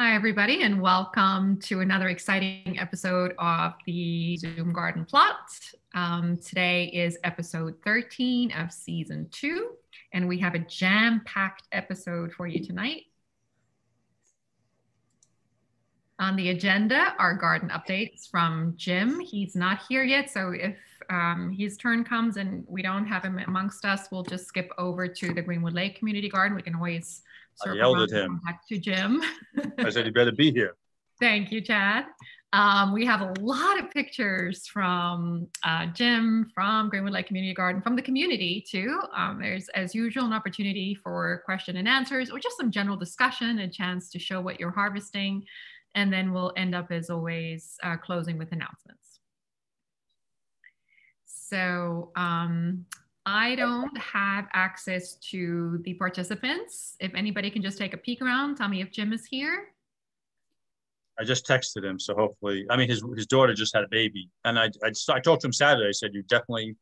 Hi, everybody, and welcome to another exciting episode of the Zoom Garden Plot. Um, today is episode 13 of season two, and we have a jam packed episode for you tonight. On the agenda are garden updates from Jim. He's not here yet, so if um, his turn comes and we don't have him amongst us, we'll just skip over to the Greenwood Lake Community Garden. We can always I yelled at him. Back to Jim. I said, "You better be here." Thank you, Chad. Um, we have a lot of pictures from uh, Jim, from Greenwood Lake Community Garden, from the community too. Um, there's, as usual, an opportunity for question and answers or just some general discussion, a chance to show what you're harvesting. And then we'll end up, as always, uh, closing with announcements. So um, I don't have access to the participants. If anybody can just take a peek around, tell me if Jim is here. I just texted him, so hopefully, I mean, his his daughter just had a baby, and I I, I talked to him Saturday. I said, "You definitely."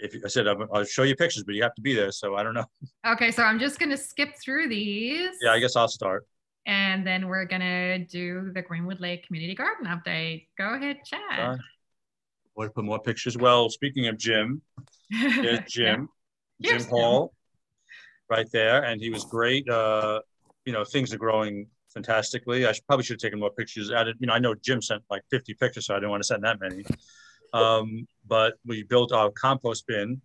If I said I'll show you pictures, but you have to be there, so I don't know. Okay, so I'm just gonna skip through these. Yeah, I guess I'll start. And then we're gonna do the Greenwood Lake Community Garden update. Go ahead, Chad. Want to put more pictures. Well, speaking of Jim, there's Jim, yeah. Jim Hall, right there, and he was great. Uh, you know, things are growing fantastically. I should, probably should have taken more pictures. Added, you know, I know Jim sent like 50 pictures, so I didn't want to send that many. Um, but we built our compost bin,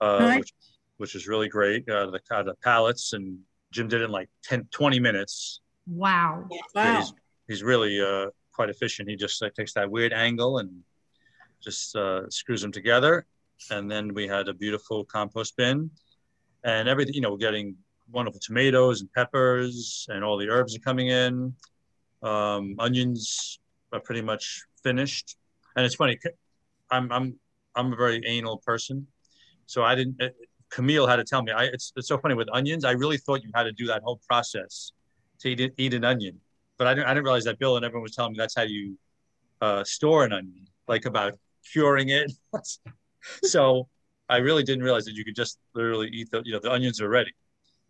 uh, which, which is really great. Uh, the, uh, the pallets, and Jim did it in like 10, 20 minutes. Wow. Wow. He's, he's really uh, quite efficient. He just uh, takes that weird angle and just uh, screws them together. And then we had a beautiful compost bin and everything, you know, we're getting wonderful tomatoes and peppers and all the herbs are coming in. Um, onions are pretty much finished. And it's funny, I'm, I'm, I'm a very anal person. So I didn't, it, Camille had to tell me, I, it's, it's so funny with onions. I really thought you had to do that whole process to eat, eat an onion, but I didn't, I didn't realize that Bill and everyone was telling me that's how you uh, store an onion, like about curing it. so I really didn't realize that you could just literally eat the, you know, the onions are ready.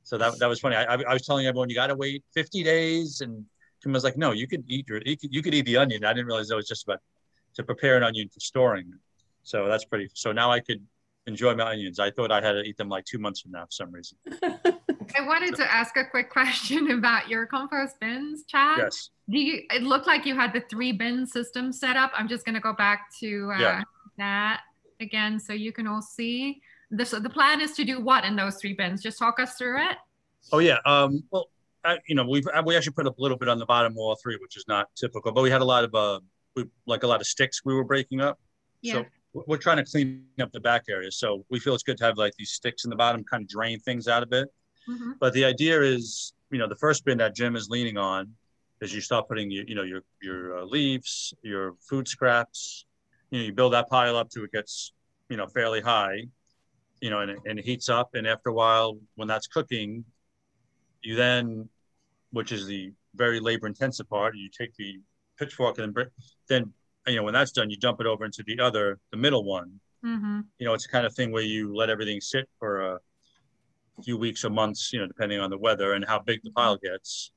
So that, that was funny. I, I was telling everyone, you got to wait 50 days. And Kim was like, no, you could eat your, you could, you could eat the onion. I didn't realize that was just about to prepare an onion for storing. So that's pretty, so now I could enjoy my onions. I thought I had to eat them like two months from now for some reason. I wanted to ask a quick question about your compost bins, Chad. Yes. Do you? It looked like you had the three bin system set up. I'm just going to go back to uh, yeah. that again, so you can all see. The, so the plan is to do what in those three bins? Just talk us through it. Oh yeah. Um, well, I, you know, we've we actually put up a little bit on the bottom of all three, which is not typical, but we had a lot of uh, we, like a lot of sticks we were breaking up. Yeah. So we're trying to clean up the back area. So we feel it's good to have like these sticks in the bottom, kind of drain things out a bit. Mm-hmm. But the idea is, you know, the first bin that Jim is leaning on is you start putting your, you know, your your uh, leaves, your food scraps. You know, you build that pile up to it gets, you know, fairly high. You know, and it, and it heats up, and after a while, when that's cooking, you then, which is the very labor intensive part, you take the pitchfork and then then you know when that's done, you dump it over into the other, the middle one. Mm-hmm. You know, it's the kind of thing where you let everything sit for a few weeks or months, you know, depending on the weather and how big the pile gets.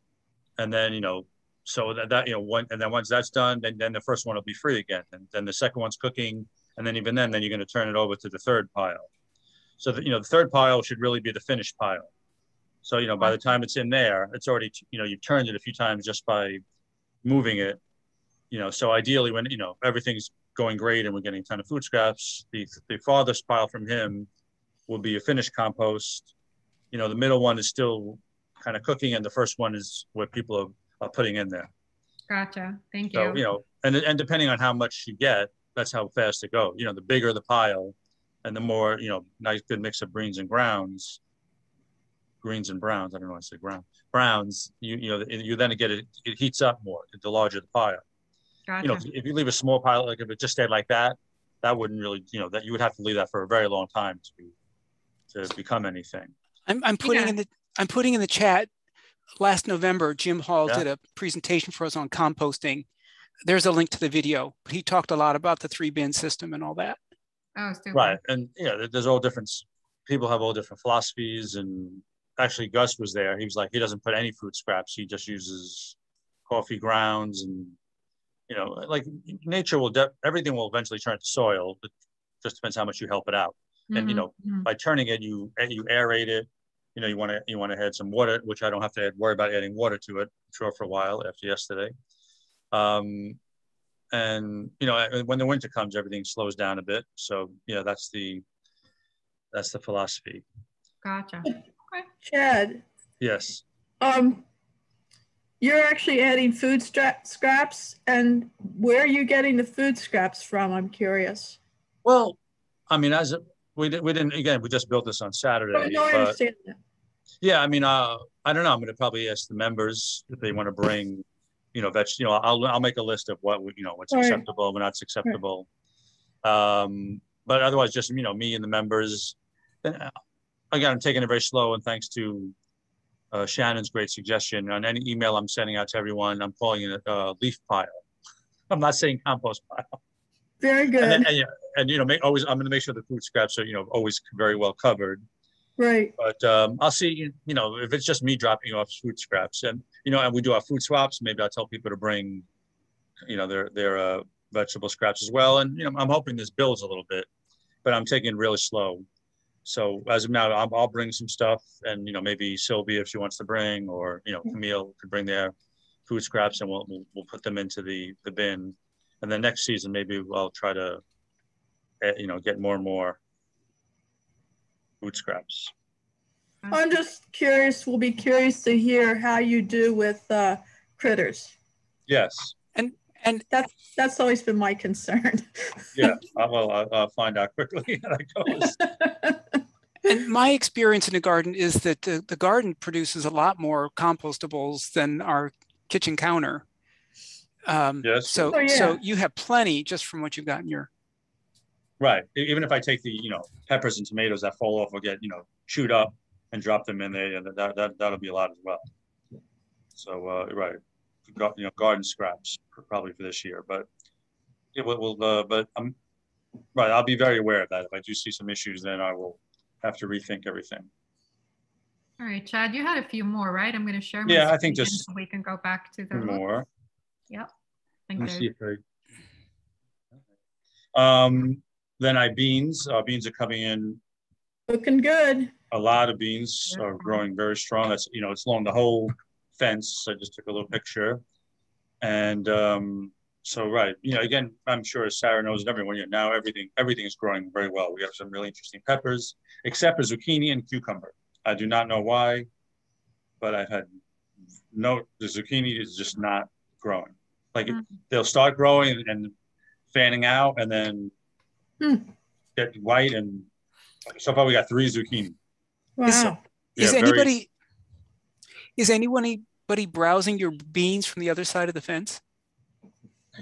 And then, you know, so that, that you know, one, and then once that's done, then, then the first one will be free again. And then the second one's cooking. And then even then, then you're going to turn it over to the third pile. So that, you know, the third pile should really be the finished pile. So, you know, by the time it's in there, it's already, you know, you've turned it a few times just by moving it, you know, so ideally when, you know, everything's going great and we're getting a ton of food scraps, the, the farthest pile from him will be a finished compost you know, the middle one is still kind of cooking, and the first one is what people are, are putting in there. Gotcha. Thank you. So, you know, and and depending on how much you get, that's how fast it goes. You know, the bigger the pile, and the more you know, nice good mix of greens and browns. Greens and browns. I don't know. I said brown. Browns. You you know, you then get it. It heats up more the larger the pile. Gotcha. You know, if you leave a small pile, like if it just stayed like that, that wouldn't really, you know, that you would have to leave that for a very long time to to become anything. I'm, I'm putting yeah. in the I'm putting in the chat. Last November, Jim Hall yeah. did a presentation for us on composting. There's a link to the video, but he talked a lot about the three bin system and all that. Oh, right, and yeah, there's all different. People have all different philosophies, and actually Gus was there. He was like, he doesn't put any food scraps. He just uses coffee grounds and, you know, like nature will, de- everything will eventually turn to soil. It just depends how much you help it out. Mm-hmm. And, you know, mm-hmm. by turning it, you, you aerate it. You know, you want to, you want to add some water, which I don't have to add, worry about adding water to it, I'm sure for a while after yesterday. Um, and you know when the winter comes everything slows down a bit. So yeah that's the that's the philosophy. Gotcha. Okay. chad yes. Um you're actually adding food stra- scraps and where are you getting the food scraps from? I'm curious. Well i mean as it, we, did, we didn't again we just built this on saturday oh, no, I understand that. yeah i mean uh, i don't know i'm going to probably ask the members if they want to bring you know, veg, you know, I'll, I'll make a list of what, you know, what's right. acceptable, what's acceptable. Right. Um, but otherwise just, you know, me and the members, then uh, again, I'm taking it very slow and thanks to uh, Shannon's great suggestion on any email I'm sending out to everyone, I'm calling it a leaf pile. I'm not saying compost pile. Very good. And, then, and, and you know, make, always, I'm going to make sure the food scraps are, you know, always very well covered. Right. But um, I'll see, you know, if it's just me dropping off food scraps and, you know, and we do our food swaps, maybe I'll tell people to bring, you know, their, their uh, vegetable scraps as well. And, you know, I'm hoping this builds a little bit, but I'm taking it really slow. So as of now, I'll, I'll bring some stuff and, you know, maybe Sylvia, if she wants to bring, or, you know, Camille could bring their food scraps and we'll, we'll, we'll put them into the, the bin. And then next season, maybe I'll try to, eh, you know, get more and more food scraps. I'm just curious. We'll be curious to hear how you do with uh, critters. Yes. And and that's that's always been my concern. yeah. Well, I'll, I'll find out quickly how that goes. and my experience in the garden is that the, the garden produces a lot more compostables than our kitchen counter. Um, yes. So, oh, yeah. so you have plenty just from what you've got in your Right. Even if I take the, you know, peppers and tomatoes that fall off will get, you know, chewed up and drop them in there, that, that, that'll be a lot as well. So, uh, right. You know, garden scraps probably for this year, but it will, will uh, but I'm right. I'll be very aware of that. If I do see some issues, then I will have to rethink everything. All right, Chad, you had a few more, right? I'm going to share. yeah, I think just so we can go back to the more. Yep. I think see if I, um, then I beans. Uh, beans are coming in. Looking good. A lot of beans are growing very strong. That's you know it's along the whole fence. I just took a little picture, and um, so right, you know, again, I'm sure Sarah knows and everyone. You know, now everything everything is growing very well. We have some really interesting peppers, except for zucchini and cucumber. I do not know why, but I've had no. The zucchini is just not growing. Like mm-hmm. they'll start growing and fanning out, and then Hmm. Get white and so far we got three zucchini. Wow. Is, yeah, is anybody very... is anyone anybody browsing your beans from the other side of the fence?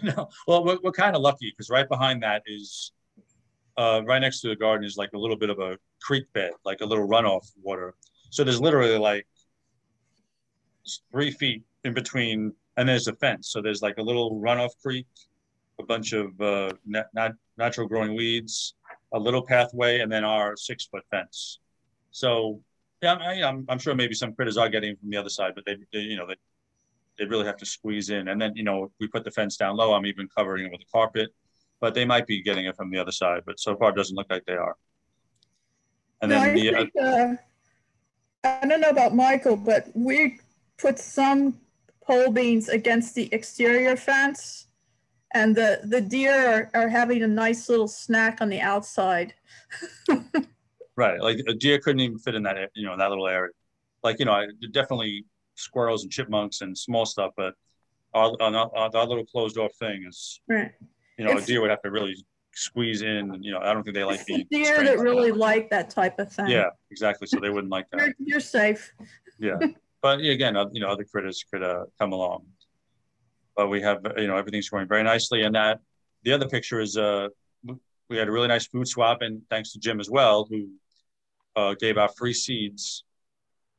No. Well, we're, we're kind of lucky because right behind that is uh, right next to the garden is like a little bit of a creek bed, like a little runoff water. So there's literally like three feet in between, and there's a fence. So there's like a little runoff creek, a bunch of uh, nat- natural growing weeds, a little pathway, and then our six foot fence. So yeah, I, I'm, I'm sure maybe some critters are getting from the other side, but they, they you know, they, they really have to squeeze in. And then, you know, we put the fence down low. I'm even covering it with a carpet, but they might be getting it from the other side. But so far, it doesn't look like they are. And no, then the, I, think, uh, I don't know about Michael, but we put some pole beans against the exterior fence and the the deer are, are having a nice little snack on the outside. right, like a deer couldn't even fit in that you know that little area. Like you know, I, definitely squirrels and chipmunks and small stuff, but our, our, our little closed off thing is right. You know, a deer would have to really squeeze in. And, you know, I don't think they like the deer that really like that type of thing. Yeah, exactly. So they wouldn't like that. You're, you're safe. yeah, but again, you know, other critters could uh, come along but we have you know everything's going very nicely. And that the other picture is uh, we had a really nice food swap, and thanks to Jim as well, who uh, gave out free seeds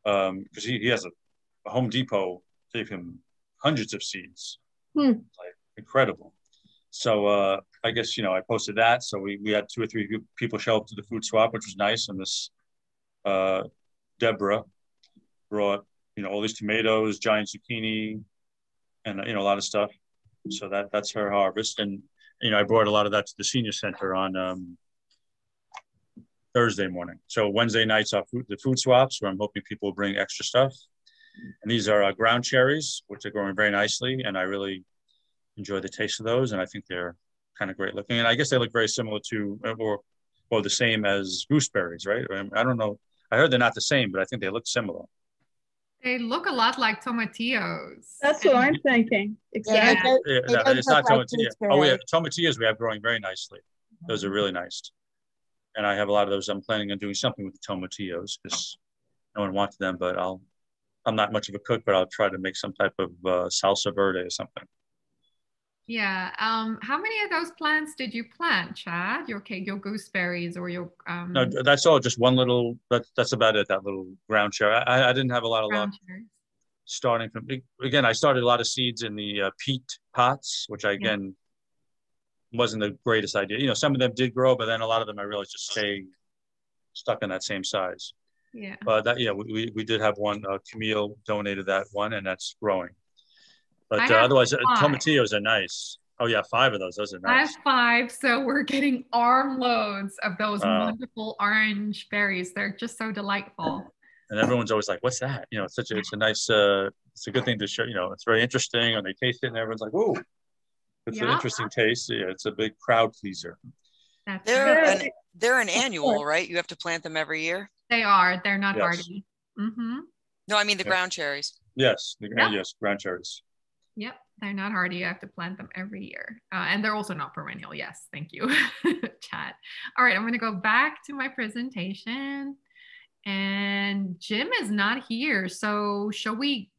because um, he, he has a, a, Home Depot gave him hundreds of seeds, hmm. like incredible. So uh, I guess you know I posted that, so we we had two or three people show up to the food swap, which was nice, and this uh, Deborah brought you know all these tomatoes, giant zucchini, and you know a lot of stuff. So that that's her harvest, and you know I brought a lot of that to the senior center on um, Thursday morning. So Wednesday nights are food, the food swaps where I'm hoping people will bring extra stuff. And these are uh, ground cherries, which are growing very nicely, and I really enjoy the taste of those, and I think they're kind of great looking. And I guess they look very similar to or or the same as gooseberries, right? I don't know. I heard they're not the same, but I think they look similar. They look a lot like tomatillos. That's what I'm thinking. Exactly. Yeah, yeah it's not like tomatillo. Oh, yeah, tomatillos we have growing very nicely. Those are really nice. And I have a lot of those. I'm planning on doing something with the tomatillos because no one wants them, but I'll. I'm not much of a cook, but I'll try to make some type of uh, salsa verde or something. Yeah. Um, how many of those plants did you plant, Chad? Your cake, your gooseberries, or your? Um... No, that's all. Just one little. That, that's about it. That little ground cherry. I, I didn't have a lot of luck. Starting from again, I started a lot of seeds in the uh, peat pots, which I again yeah. wasn't the greatest idea. You know, some of them did grow, but then a lot of them I realized just stay stuck in that same size. Yeah. But that yeah, we, we did have one. Uh, Camille donated that one, and that's growing. But uh, otherwise, uh, tomatillos are nice. Oh yeah, five of those. Those are nice. I have five, so we're getting armloads of those uh, wonderful orange berries. They're just so delightful. And everyone's always like, "What's that?" You know, it's such a it's a nice uh, it's a good thing to show. You know, it's very interesting, and they taste it, and everyone's like, "Whoa!" It's yeah. an interesting taste. Yeah, it's a big crowd pleaser. That's they're an, they're an annual, right? You have to plant them every year. They are. They're not yes. hardy. Mm-hmm. No, I mean the yeah. ground cherries. Yes, the, yeah. yes, ground cherries. Yep, they're not hardy. You have to plant them every year. Uh, and they're also not perennial. Yes, thank you, Chad. All right, I'm going to go back to my presentation. And Jim is not here. So, shall we,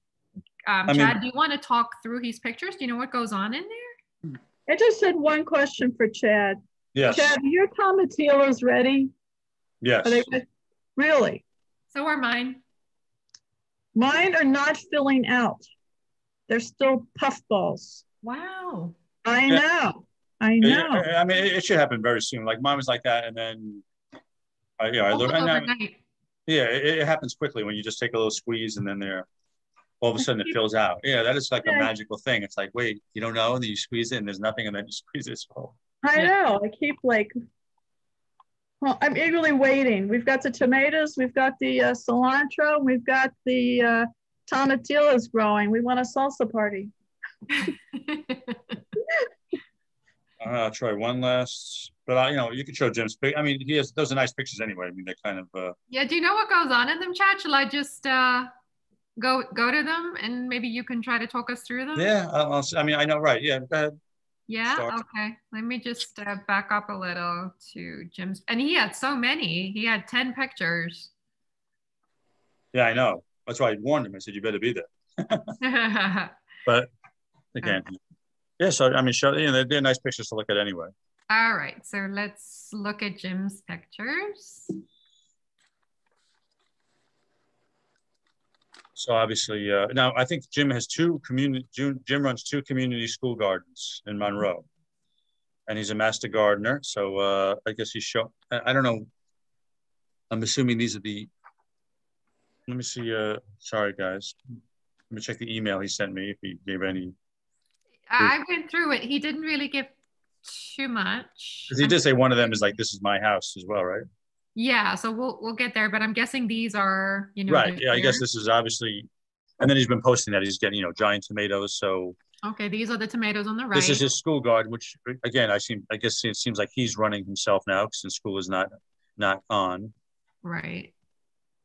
um, Chad, mean, do you want to talk through his pictures? Do you know what goes on in there? I just had one question for Chad. Yes. Chad, your tomatillos ready? Yes. They, really? So are mine. Mine are not filling out. They're still puffballs. Wow. I know. I know. I mean, it should happen very soon. Like mine was like that, and then, I, yeah, I look. Yeah, it, it, happens quickly when you just take a little squeeze, and then they're all of a sudden it fills out. Yeah, that is like a magical thing. It's like, wait, you don't know, and then you squeeze it, and there's nothing, and then you squeeze it. So. I know. I keep like well, I'm eagerly waiting. We've got the tomatoes, we've got the uh, cilantro, we've got the uh, tomatillo is growing. We want a salsa party. I'll try one last, but I, you know, you can show Jim's pic. I mean, he has those are nice pictures anyway. I mean, they're kind of. Uh, yeah. Do you know what goes on in them, Chad? Shall I just uh, go go to them and maybe you can try to talk us through them? Yeah. I'll, i mean, I know, right? Yeah. Go ahead. Yeah. Start. Okay. Let me just uh, back up a little to Jim's, and he had so many. He had ten pictures. Yeah, I know. That's why I warned him. I said, you better be there. but again, yeah, so I mean, show, you know, they're, they're nice pictures to look at anyway. All right, so let's look at Jim's pictures. So obviously, uh, now I think Jim has two community. Jim runs two community school gardens in Monroe, and he's a master gardener. So uh, I guess he's show. I don't know. I'm assuming these are the let me see. Uh, sorry, guys. Let me check the email he sent me if he gave any. I went through it. He didn't really give too much. Because he did say one of them is like, "This is my house" as well, right? Yeah. So we'll we'll get there, but I'm guessing these are you know. Right. Yeah. I guess this is obviously, and then he's been posting that he's getting you know giant tomatoes. So. Okay, these are the tomatoes on the right. This is his school garden, which again, I seem, I guess it seems like he's running himself now since school is not not on. Right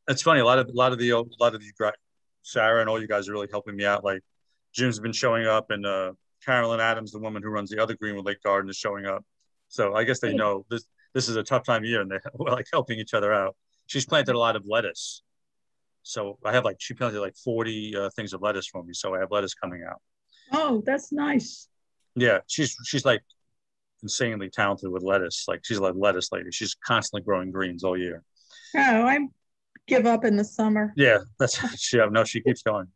it's funny. A lot of a lot of the a lot of the Sarah and all you guys are really helping me out. Like Jim's been showing up, and uh, Carolyn Adams, the woman who runs the other Greenwood Lake Garden, is showing up. So I guess they know this this is a tough time of year, and they're like helping each other out. She's planted a lot of lettuce, so I have like she planted like forty uh, things of lettuce for me. So I have lettuce coming out. Oh, that's nice. Yeah, she's she's like insanely talented with lettuce. Like she's like lettuce lady. She's constantly growing greens all year. Oh, I'm give up in the summer. Yeah, that's she. No, she keeps going.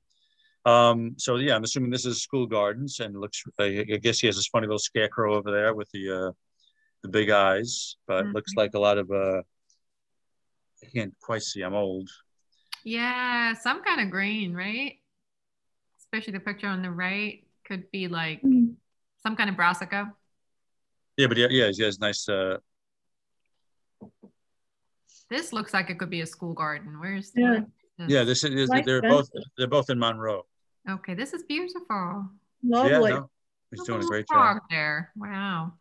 Um, so yeah, I'm assuming this is school gardens, and looks. I, I guess he has this funny little scarecrow over there with the uh, the big eyes, but mm-hmm. looks like a lot of. Uh, I can't quite see. I'm old. Yeah, some kind of green, right? Especially the picture on the right could be like mm. some kind of brassica. Yeah, but yeah, yeah, he has nice. Uh... This looks like it could be a school garden. Where's yeah? This? Yeah, this is. Like they're both. They're both in Monroe. Okay, this is beautiful. Lovely. Yeah, no, he's doing a great job there. Wow.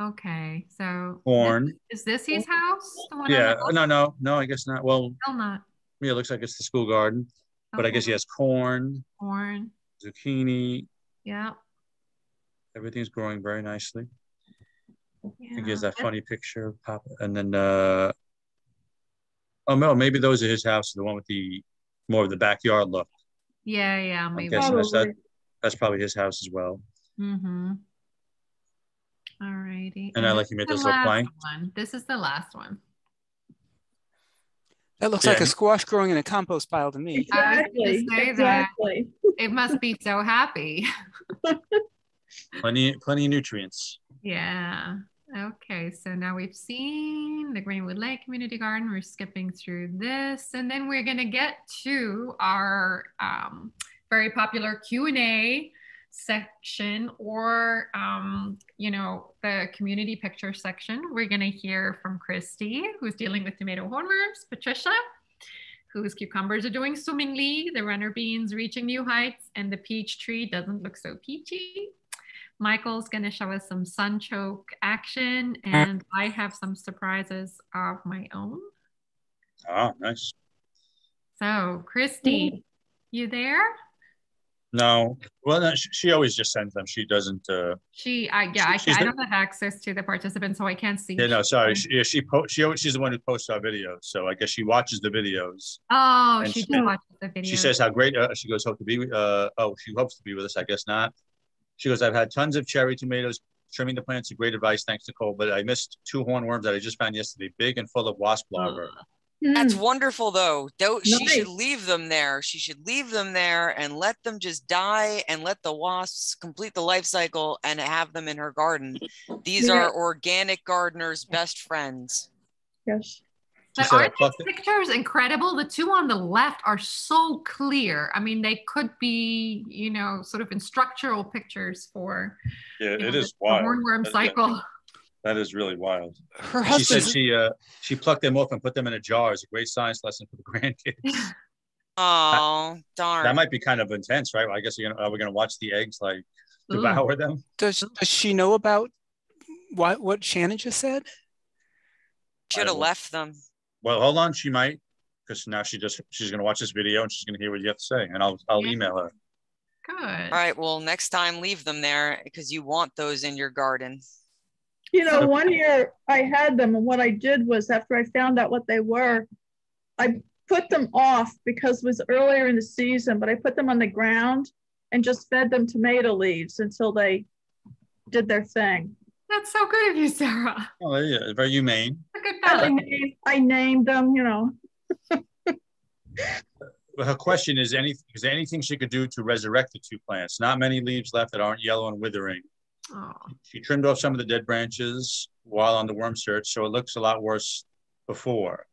Okay, so corn. Is this his oh. house? yeah, uh, no, no, no. I guess not. Well, still not. Yeah, it looks like it's the school garden, okay. but I guess he has corn, corn, zucchini. Yeah. Everything's growing very nicely. Yeah. He gives that funny picture of Papa, and then uh, oh no, maybe those are his house, the one with the more of the backyard look. Yeah, yeah, maybe. That's, that, that's probably his house as well. Mm-hmm. All righty. And, and I like you made this little plank. One. This is the last one. That looks yeah. like a squash growing in a compost pile to me. Exactly. exactly. it must be so happy. plenty, plenty of nutrients. Yeah. Okay, so now we've seen the Greenwood Lake Community Garden. We're skipping through this, and then we're going to get to our um, very popular Q and A section or, um, you know, the community picture section. We're going to hear from Christy, who's dealing with tomato hornworms, Patricia, whose cucumbers are doing swimmingly, the runner beans reaching new heights, and the peach tree doesn't look so peachy. Michael's going to show us some sunchoke action, and I have some surprises of my own. Oh, nice. So, Christy, you there? No, well, no, she, she, always just sends them. She doesn't. Uh, she, I yeah, she, I, I don't have access to the participants, so I can't see. Yeah, no, sorry. She, yeah, she po- she she's the one who posts our videos, so I guess she watches the videos. Oh, she, she watches the videos. She says how great. Uh, she goes, hope to be. Uh, oh, she hopes to be with us. I guess not. She goes, I've had tons of cherry tomatoes. Trimming the plants, a great advice. Thanks, Nicole. But I missed two hornworms that I just found yesterday, big and full of wasp larvae. That's hmm. wonderful, though. Don't, nice. She should leave them there. She should leave them there and let them just die and let the wasps complete the life cycle and have them in her garden. These yeah. are organic gardeners' best friends. Yes. But aren't these pictures incredible? The two on the left are so clear. I mean, they could be, you know, sort of structural pictures for. Yeah, it know, is the, wild. The hornworm cycle. That is really wild. Her husband. She said she uh, she plucked them off and put them in a jar. It's a great science lesson for the grandkids. Oh darn! That might be kind of intense, right? Well, I guess you're gonna, are we going to watch the eggs like devour Ooh. them? Does Does she know about what what Shannon just said? Should have left them. Well, hold on. She might, because now she just she's going to watch this video and she's going to hear what you have to say, and I'll I'll yeah. email her. Good. All right. Well, next time leave them there because you want those in your garden. You know, one year I had them, and what I did was after I found out what they were, I put them off because it was earlier in the season, but I put them on the ground and just fed them tomato leaves until they did their thing. That's so good of you, Sarah. Oh, yeah, very humane. A I named, I named them, you know. her question is: any is there anything she could do to resurrect the two plants? Not many leaves left that aren't yellow and withering. Oh. She trimmed off some of the dead branches while on the worm search, so it looks a lot worse before.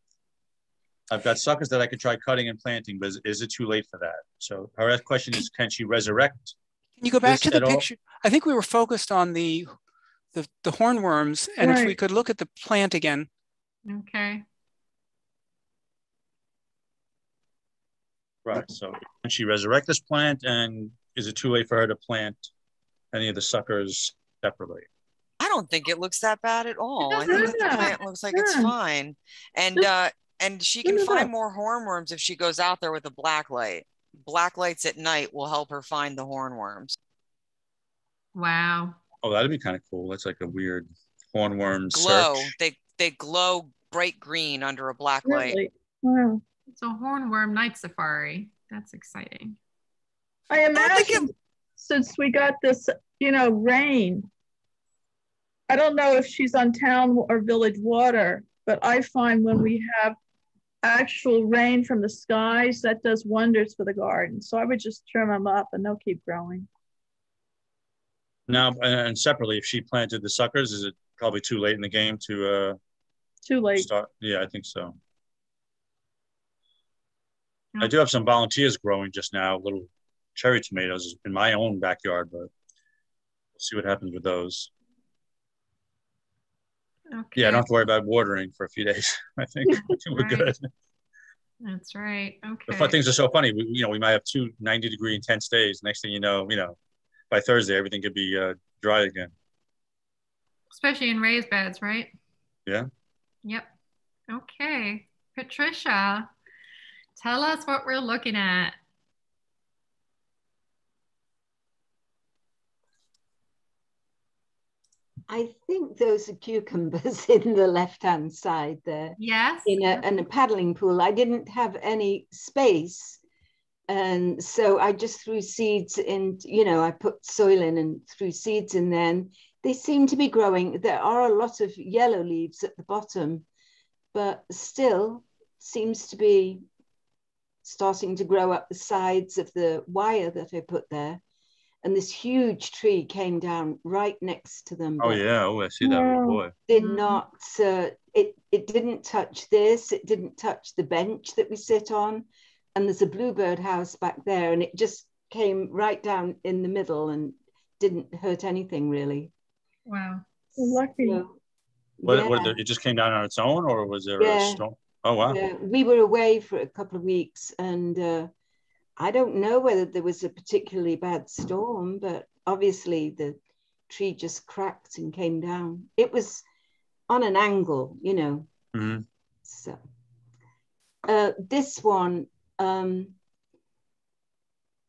I've got suckers that I could try cutting and planting, but is, is it too late for that? So her question is, can she resurrect? Can you go back to the picture? All? I think we were focused on the the, the hornworms, and right. if we could look at the plant again. Okay. Right. So can she resurrect this plant, and is it too late for her to plant any of the suckers separately? I don't think it looks that bad at all. I think the plant looks like yeah. it's fine, and uh, and she can find more hornworms if she goes out there with a black light. Black lights at night will help her find the hornworms. Wow. Oh, that'd be kind of cool. That's like a weird hornworm glow. Search. They they glow bright green under a black light. Really? Wow. It's a hornworm night safari. That's exciting. I imagine since we got this, you know, rain. I don't know if she's on town or village water, but I find when we have actual rain from the skies, that does wonders for the garden. So I would just trim them up and they'll keep growing. Now, and separately, if she planted the suckers, is it probably too late in the game to uh too late start? Yeah, I think so. I do have some volunteers growing just now, little cherry tomatoes in my own backyard, but we'll see what happens with those. Okay. Yeah, I don't have to worry about watering for a few days. I think we're right. good. That's right. Okay. The fun things are so funny. We, you know, we might have two 90 degree intense days. Next thing you know, you know, by Thursday, everything could be uh, dry again. Especially in raised beds, right? Yeah. Yep. Okay. Patricia, tell us what we're looking at. I think those are cucumbers in the left-hand side there. Yes. In a, in a paddling pool. I didn't have any space. And so I just threw seeds in, you know, I put soil in and threw seeds in there. And they seem to be growing. There are a lot of yellow leaves at the bottom, but still seems to be starting to grow up the sides of the wire that I put there and this huge tree came down right next to them. Oh yeah, oh I see that yeah. boy. Did mm. not uh, it? It didn't touch this. It didn't touch the bench that we sit on, and there's a bluebird house back there, and it just came right down in the middle and didn't hurt anything really. Wow, lucky. So, what, yeah. what, it just came down on its own, or was there yeah. a storm? Oh wow. Yeah. We were away for a couple of weeks, and. Uh, I don't know whether there was a particularly bad storm, but obviously the tree just cracked and came down. It was on an angle, you know. Mm-hmm. So uh, this one, um,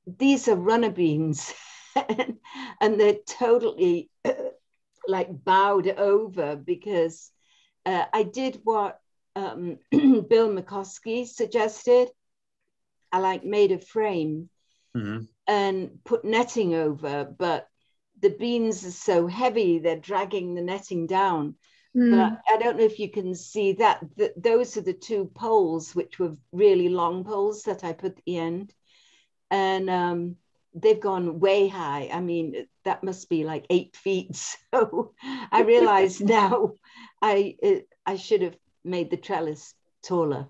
these are runner beans, and they're totally like bowed over because uh, I did what um, Bill McCoskey suggested. I like made a frame mm-hmm. and put netting over, but the beans are so heavy, they're dragging the netting down. Mm. But I don't know if you can see that. Those are the two poles, which were really long poles that I put at the end. And um, they've gone way high. I mean, that must be like eight feet. So I realize now I, I should have made the trellis taller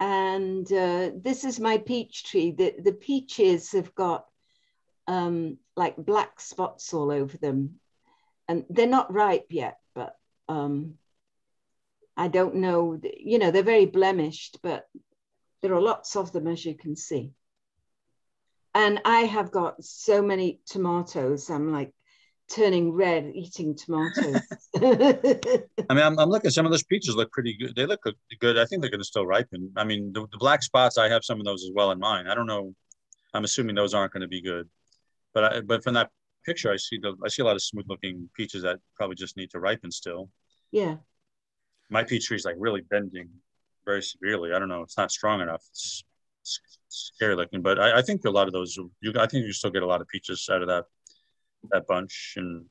and uh, this is my peach tree. The, the peaches have got um, like black spots all over them. And they're not ripe yet, but um, I don't know. You know, they're very blemished, but there are lots of them, as you can see. And I have got so many tomatoes. I'm like turning red eating tomatoes. I mean, I'm, I'm, looking. Some of those peaches look pretty good. They look good. I think they're going to still ripen. I mean, the, the, black spots. I have some of those as well in mine. I don't know. I'm assuming those aren't going to be good, but I, but from that picture, I see the I see a lot of smooth looking peaches that probably just need to ripen still. Yeah. My peach tree is like really bending very severely. I don't know. It's not strong enough. It's, it's scary looking, but I, I think a lot of those. You, I think you still get a lot of peaches out of that that bunch. And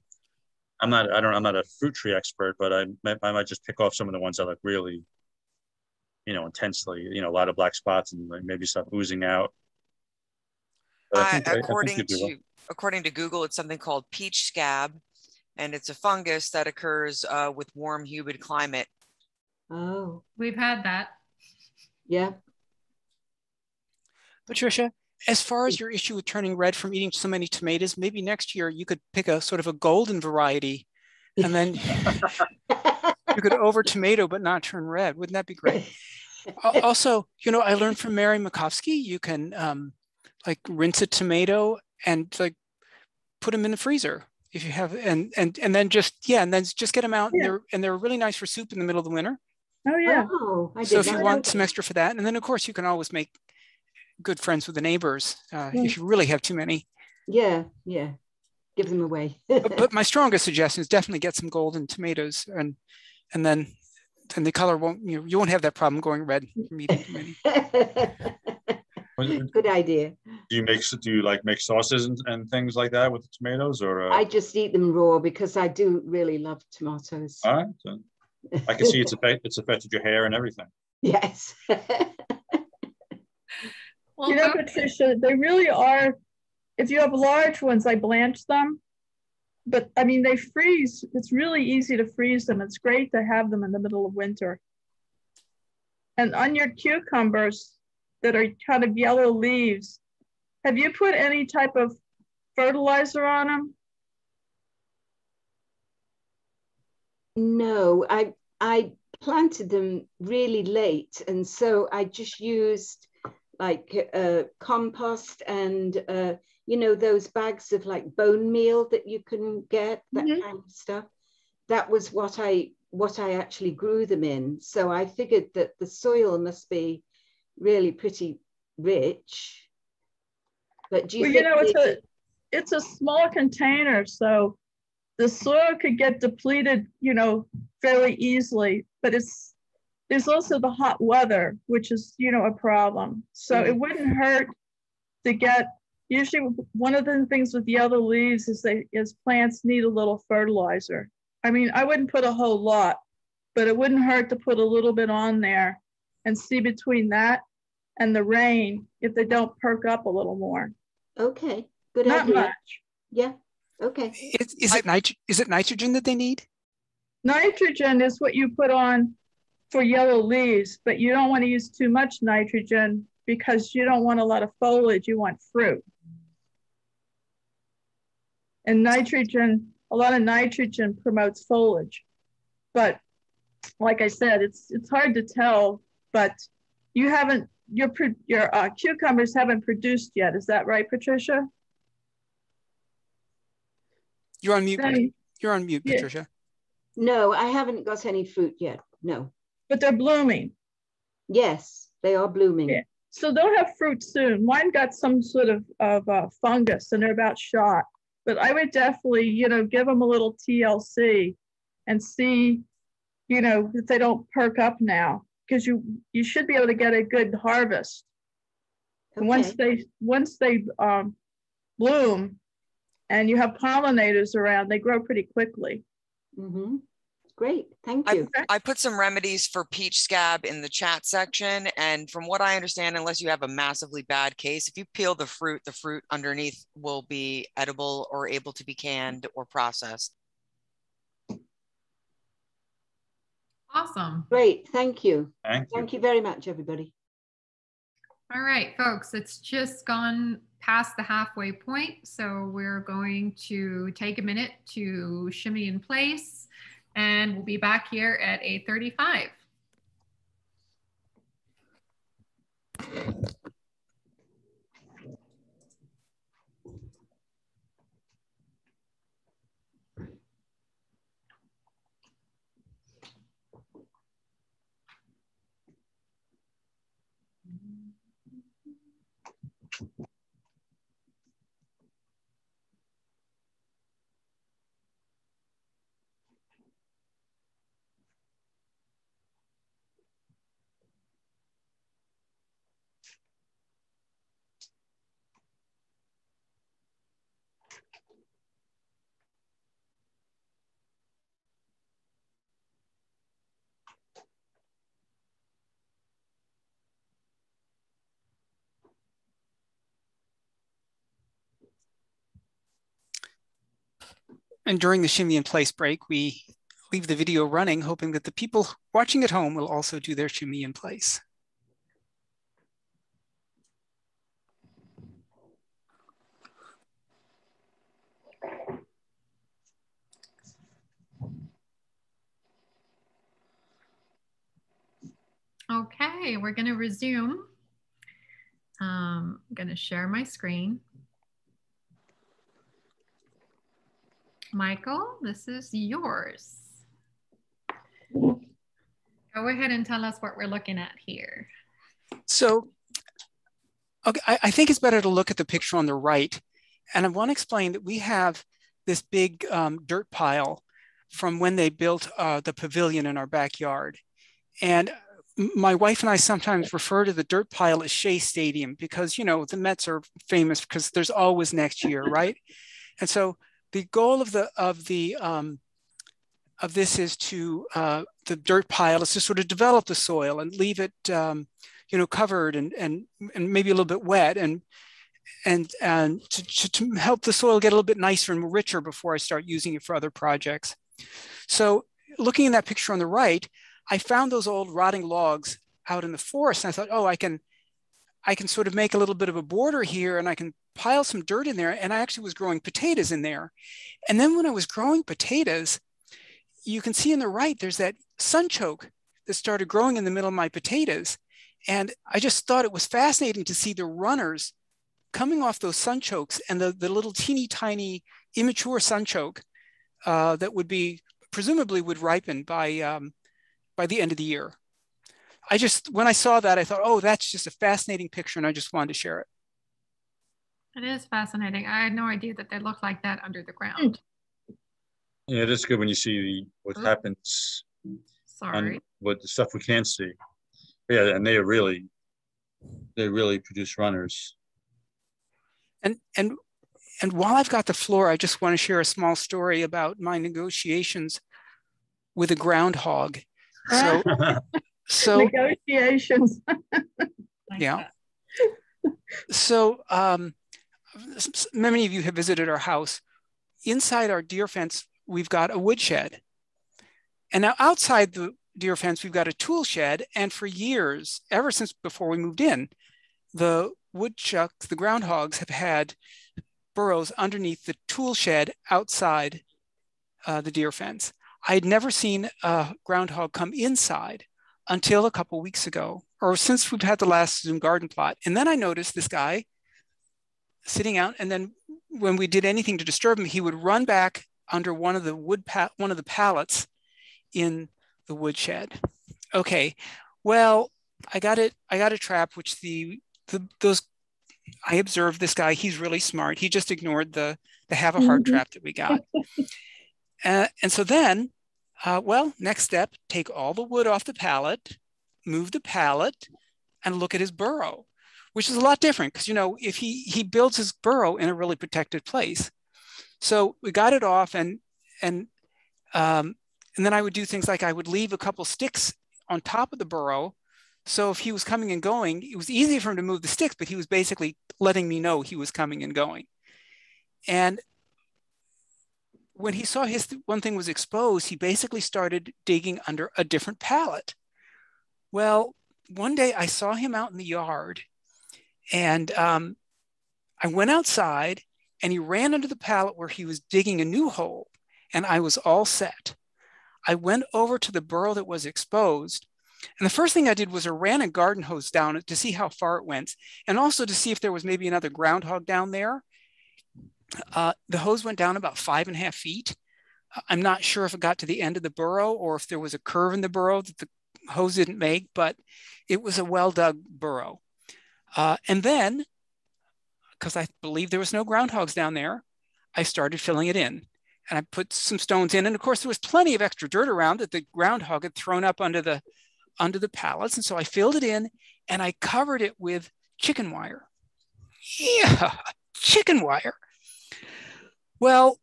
I'm not, I don't, I'm not a fruit tree expert, but I, I might just pick off some of the ones that look really, you know, intensely, you know, a lot of black spots and maybe stuff oozing out. Uh, according to according to Google, it's something called peach scab, and it's a fungus that occurs uh, with warm, humid climate. Oh, we've had that. Yeah. Patricia, as far as your issue with turning red from eating so many tomatoes, maybe next year you could pick a sort of a golden variety and then you could over tomato but not turn red. Wouldn't that be great? also, you know, I learned from Mary Makovsky, you can um, like rinse a tomato and like put them in the freezer if you have, and and and then just yeah, and then just get them out, yeah. and they're and they're really nice for soup in the middle of the winter. Oh yeah. Oh, so if you want some extra for that, and then of course you can always make good friends with the neighbors uh, yeah. if you really have too many. Yeah, yeah. Give them away. but, but, my strongest suggestion is definitely get some golden tomatoes and and then and the color won't you know, you won't have that problem going red from eating too many. Good idea. Do you make do you like make sauces and, and things like that with the tomatoes or? Uh... I just eat them raw because I do really love tomatoes. All right, so I can see it's affected it's affected your hair and everything. Yes. Well, you know, Patricia, they really are. If you have large ones, I blanch them. But I mean, they freeze. It's really easy to freeze them. It's great to have them in the middle of winter. And on your cucumbers, that are kind of yellow leaves, have you put any type of fertilizer on them? No, I I planted them really late, and so I just used like uh, compost and uh, you know those bags of like bone meal that you can get that mm-hmm. kind of stuff. That was what I what I actually grew them in. So I figured that the soil must be really pretty rich. But do you, well, you know, it's a it's a small container, so the soil could get depleted, you know, fairly easily. But it's there's also the hot weather, which is you know a problem. So mm-hmm. it wouldn't hurt to get. Usually, one of the things with yellow leaves is they is plants need a little fertilizer. I mean, I wouldn't put a whole lot, but it wouldn't hurt to put a little bit on there and see between that and the rain if they don't perk up a little more. Okay, good Not idea. much. Yeah, okay. Is, is it nit- is it nitrogen that they need? Nitrogen is what you put on for yellow leaves, but you don't want to use too much nitrogen because you don't want a lot of foliage, you want fruit. And nitrogen a lot of nitrogen promotes foliage. But like I said, it's it's hard to tell. But you haven't your your uh, cucumbers haven't produced yet. Is that right, Patricia? You're on mute. You're on mute, yeah. Patricia. No, I haven't got any fruit yet. No. But they're blooming. Yes, they are blooming. Yeah. So they'll have fruit soon. Mine got some sort of, of uh, fungus and they're about shot but I would definitely, you know, give them a little TLC and see, you know, if they don't perk up now, because you you should be able to get a good harvest. Okay. once they once they um, bloom, and you have pollinators around, they grow pretty quickly. Mm-hmm. Great, thank you. I, I, put some remedies for peach scab in the chat section. And from what I understand, unless you have a massively bad case, if you peel the fruit, the fruit underneath will be edible or able to be canned or processed. Awesome. Great, thank you. Thank you. Thank you very much, everybody. All right, folks, it's just gone past the halfway point. So we're going to take a minute to shimmy in place and we'll be back here at 8.35. And during the shimmy in place break, we leave the video running, hoping that the people watching at home will also do their shimmy in place. Okay, we're going to resume. Um, I'm going to share my screen. Michael, this is yours. Go ahead and tell us what we're looking at here. So, okay, I, I think it's better to look at the picture on the right. And I want to explain that we have this big um, dirt pile from when they built uh, the pavilion in our backyard. And my wife and I sometimes refer to the dirt pile as Shea Stadium because, you know, the Mets are famous because there's always next year, right? And so the goal of the of the um, of this is to uh, the dirt pile is to sort of develop the soil and leave it um, you know covered and and and maybe a little bit wet and and and to, to, to help the soil get a little bit nicer and richer before I start using it for other projects. So looking in that picture on the right, I found those old rotting logs out in the forest and I thought, oh, I can I can sort of make a little bit of a border here and I can pile some dirt in there. And I actually was growing potatoes in there. And then when I was growing potatoes, you can see on the right, there's that sunchoke that started growing in the middle of my potatoes. And I just thought it was fascinating to see the runners coming off those sunchokes and the, the little teeny tiny immature sunchoke uh, that would be presumably would ripen by um, by the end of the year. I just when I saw that I thought, oh, that's just a fascinating picture, and I just wanted to share it. It is fascinating. I had no idea that they look like that under the ground. Yeah, it is good when you see what Oops. happens. Sorry. What the stuff we can't see. Yeah, and they are really, they really produce runners. And and and while I've got the floor, I just want to share a small story about my negotiations with a groundhog. So, so negotiations. yeah. So, um, many of you have visited our house. Inside our deer fence, we've got a woodshed. And now outside the deer fence, we've got a tool shed. And for years, ever since before we moved in, the woodchucks, the groundhogs have had burrows underneath the tool shed outside uh, the deer fence. I had never seen a groundhog come inside until a couple weeks ago, or since we've had the last Zoom garden plot. And then I noticed this guy sitting out, and then when we did anything to disturb him, he would run back under one of the wood one of the pallets in the woodshed. Okay, well, I got it. I got a trap, which the, the those I observed this guy. He's really smart. He just ignored the the Havahart mm-hmm. trap that we got. uh, and so then, uh, well, next step: take all the wood off the pallet, move the pallet, and look at his burrow, which is a lot different because you know if he he builds his burrow in a really protected place. So we got it off, and and um, and then I would do things like I would leave a couple sticks on top of the burrow. So if he was coming and going, it was easy for him to move the sticks, but he was basically letting me know he was coming and going. And when he saw his one thing was exposed, he basically started digging under a different pallet. Well, one day I saw him out in the yard and um, I went outside and he ran under the pallet where he was digging a new hole and I was all set. I went over to the burrow that was exposed. And the first thing I did was I ran a garden hose down to see how far it went, and also to see if there was maybe another groundhog down there. Uh, the hose went down about five and a half feet. I'm not sure if it got to the end of the burrow or if there was a curve in the burrow that the hose didn't make, but it was a well dug burrow. Uh, and then, because I believe there was no groundhogs down there, I started filling it in and I put some stones in. And of course, there was plenty of extra dirt around that the groundhog had thrown up under the under the pallets. And so I filled it in and I covered it with chicken wire. Yeah, chicken wire. Well,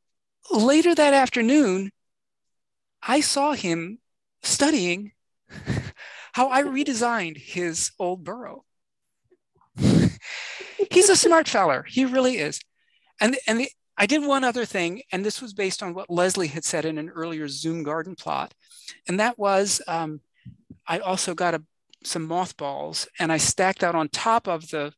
later that afternoon, I saw him studying how I redesigned his old burrow. He's a smart feller. He really is. And, and the, I did one other thing, and this was based on what Leslie had said in an earlier Zoom garden plot. And that was um, I also got a, some mothballs and I stacked out on top of the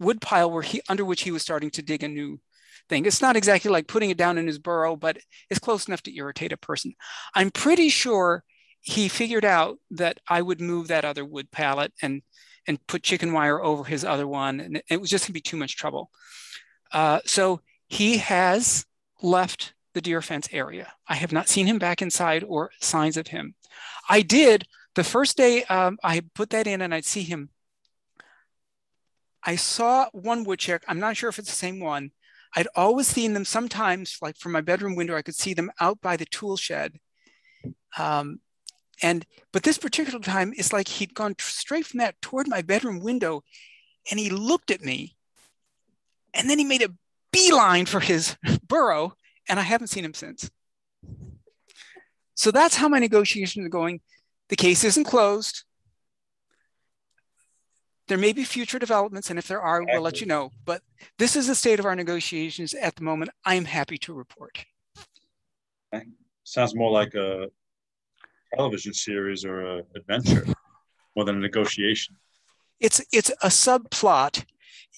wood pile where he under which he was starting to dig a new thing. It's not exactly like putting it down in his burrow, but it's close enough to irritate a person. I'm pretty sure he figured out that I would move that other wood pallet and and put chicken wire over his other one, and it was just gonna be too much trouble. Uh, so he has left the deer fence area. I have not seen him back inside or signs of him. I did the first day um, I put that in and I'd see him. I saw one woodchuck. I'm not sure if it's the same one. I'd always seen them sometimes, like from my bedroom window, I could see them out by the tool shed. Um, and but this particular time, it's like he'd gone straight from that toward my bedroom window, and he looked at me, and then he made a beeline for his burrow, and I haven't seen him since. So that's how my negotiations are going. The case isn't closed. There may be future developments, and if there are, we'll let you know. But this is the state of our negotiations at the moment. I am happy to report. Sounds more like a television series or an adventure more than a negotiation. it's it's a subplot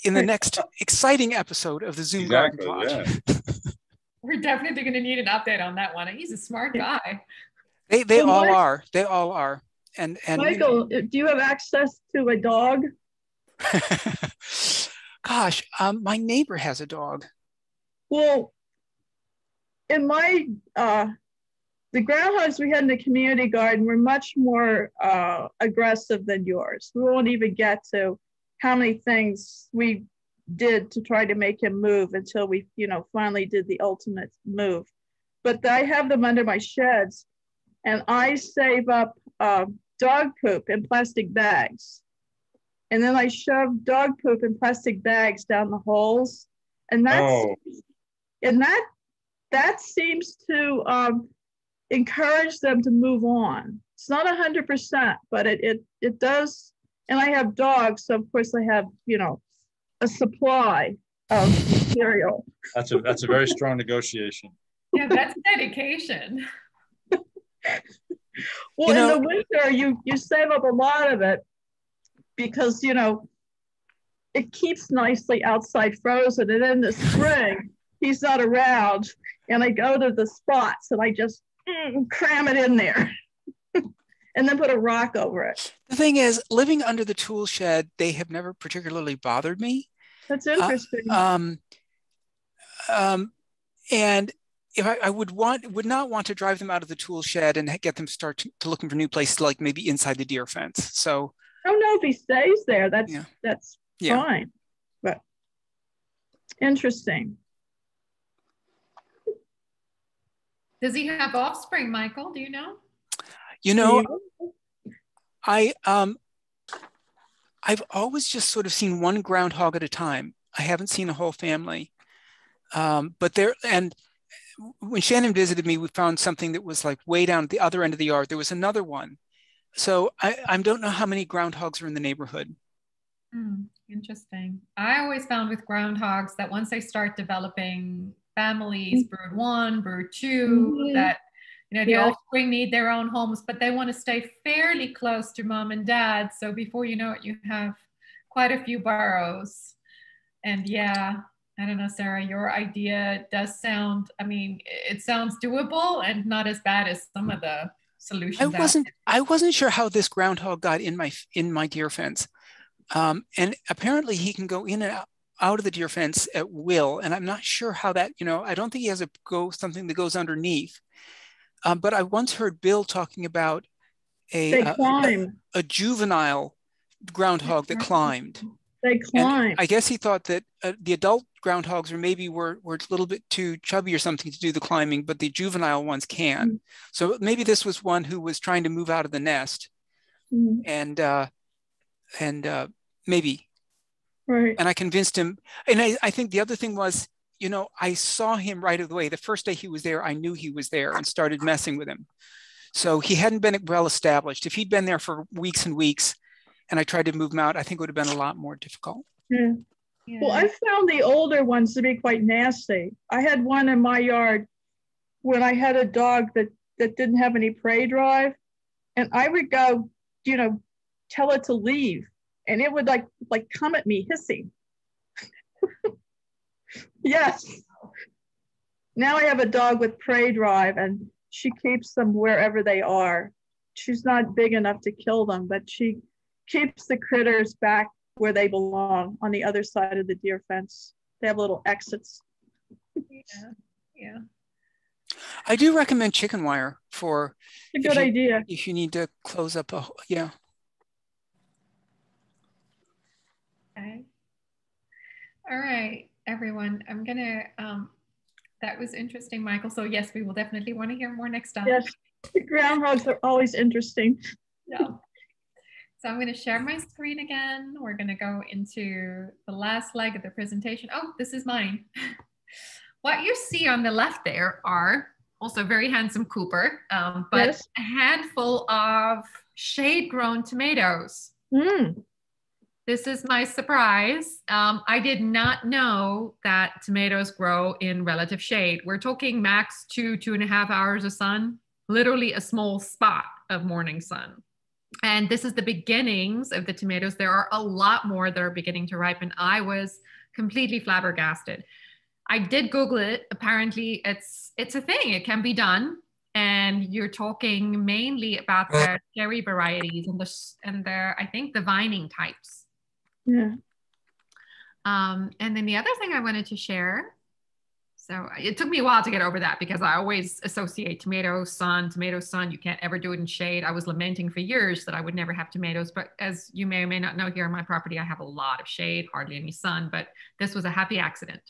in the next exciting episode of the Zoom exactly, Garden Plot. Yeah. We're definitely going to need an update on that one. He's a smart guy. They they well, all are. They all are. And and Michael, do you have access to a dog? Gosh, um, my neighbor has a dog. Well, in my uh, the groundhogs we had in the community garden were much more uh, aggressive than yours. We won't even get to how many things we did to try to make him move until we, you know, finally did the ultimate move. But I have them under my sheds, and I save up uh, dog poop in plastic bags, and then I shove dog poop in plastic bags down the holes, and that's oh. and that that seems to um, encourage them to move on. It's not a hundred percent, but it, it it does. And I have dogs, so of course I have you know a supply of material. That's a that's a very strong negotiation. Yeah, that's dedication. well, you know, in the winter, you you save up a lot of it because you know it keeps nicely outside frozen, and in the spring he's not around, and I go to the spots and I just cram it in there. and then put a rock over it. The thing is, living under the tool shed, they have never particularly bothered me. That's interesting. Uh, um, um, and if I, I, would want would not want to drive them out of the tool shed and get them start to, to, looking for new places, like maybe inside the deer fence. So I don't know if he stays there. That's yeah. that's yeah. fine. But interesting. Does he have offspring, Michael? Do you know? You know, I um, I've always just sort of seen one groundhog at a time. I haven't seen a whole family. Um, but there, and when Shannon visited me, we found something that was like way down at the other end of the yard. There was another one. So I, I don't know how many groundhogs are in the neighborhood. Mm, interesting. I always found with groundhogs that once they start developing families, mm-hmm. brood one, brood 2 mm-hmm. that you know, the yeah. offspring need their own homes, but they want to stay fairly close to mom and dad. So before you know it, you have quite a few burrows. And yeah, I don't know, Sarah, your idea does sound, I mean, it sounds doable and not as bad as some of the solutions. I wasn't, I wasn't sure how this groundhog got in my, in my deer fence. Um, and apparently he can go in and out, out of the deer fence at will. And I'm not sure how that, you know, I don't think he has a go something that goes underneath. Um, but I once heard Bill talking about a, a, a, a, juvenile groundhog that climbed. They climb. And I guess he thought that uh, the adult groundhogs or maybe were, were a little bit too chubby or something to do the climbing, but the juvenile ones can. Mm-hmm. So maybe this was one who was trying to move out of the nest, mm-hmm. and uh, and uh, maybe. Right. And I convinced him. And I, I think the other thing was you know, I saw him right away. The first day he was there, I knew he was there and started messing with him. So he hadn't been well established. If he'd been there for weeks and weeks and I tried to move him out, I think it would have been a lot more difficult. Yeah. yeah. Well, I found the older ones to be quite nasty. I had one in my yard when I had a dog that, that didn't have any prey drive. And I would go, you know, tell it to leave. And it would like like come at me hissing. yes. Now I have a dog with prey drive and she keeps them wherever they are. She's not big enough to kill them, but she keeps the critters back where they belong on the other side of the deer fence. They have little exits. yeah. Yeah. I do recommend chicken wire for a good if you, idea. If you need to close up a yeah. Okay. All right everyone. I'm gonna, um, that was interesting, Michael. So yes, we will definitely want to hear more next time. Yes, groundhogs are always interesting. yeah. So I'm going to share my screen again. We're going to go into the last leg of the presentation. Oh, this is mine. what you see on the left there are also very handsome Cooper, um, but yes. a handful of shade grown tomatoes. Mm. This is my surprise. Um, I did not know that tomatoes grow in relative shade. We're talking max two, two and a half hours of sun, literally a small spot of morning sun. and this is the beginnings of the tomatoes. There are a lot more that are beginning to ripen. I was completely flabbergasted. I did Google it. Apparently, it's it's a thing. It can be done, and you're talking mainly about the cherry varieties and the and the I think the vining types. Yeah. Um, and then the other thing I wanted to share so it took me a while to get over that because I always associate tomato sun, tomato sun. You can't ever do it in shade. I was lamenting for years that I would never have tomatoes, but as you may or may not know, here on my property, I have a lot of shade, hardly any sun, but this was a happy accident.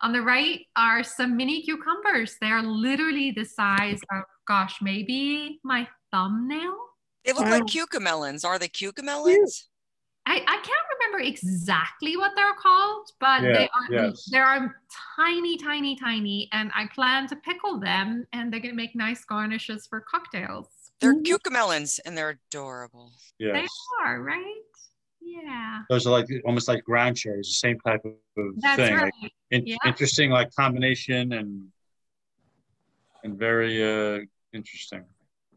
On the right are some mini cucumbers. They are literally the size of, gosh, maybe my thumbnail. They look wow. like cucamelons. Are they cucamelons? I, I can't remember exactly what they're called, but yeah, they are yes. they are tiny, tiny, tiny, and I plan to pickle them, and they're gonna make nice garnishes for cocktails. They're mm-hmm. cucamelons, and they're adorable. Yes. they are right. Yeah, those are like almost like ground cherries, the same type of That's thing. Right. Like, in, yeah. Interesting, like combination and and very uh interesting.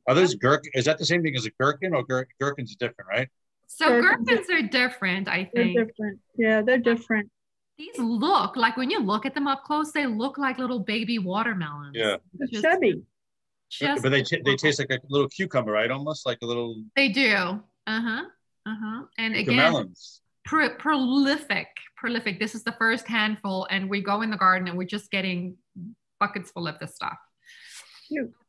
Are those gherkin? Is that the same thing as a gherkin, or gher- gherkins different, right? So they're gherkins are different, I think. They're different. Yeah, they're different. These look like when you look at them up close, they look like little baby watermelons. Yeah. Just, chubby. Just but they they taste like a little cucumber, right? Almost like a little. They do. Uh huh. Uh huh. And again, pr- prolific, prolific. This is the first handful, and we go in the garden and we're just getting buckets full of this stuff.